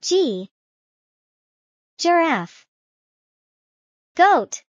G. Giraffe. Goat.